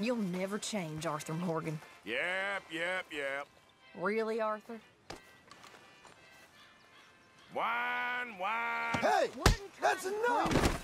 You'll never change, Arthur Morgan. Yep, yep, yep. Really, Arthur? Wine, wine. Hey, that's enough.